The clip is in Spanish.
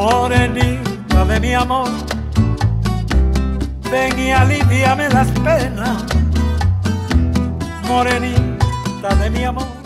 morenita de mi amor, ven y aliviame las penas, morenita de mi amor.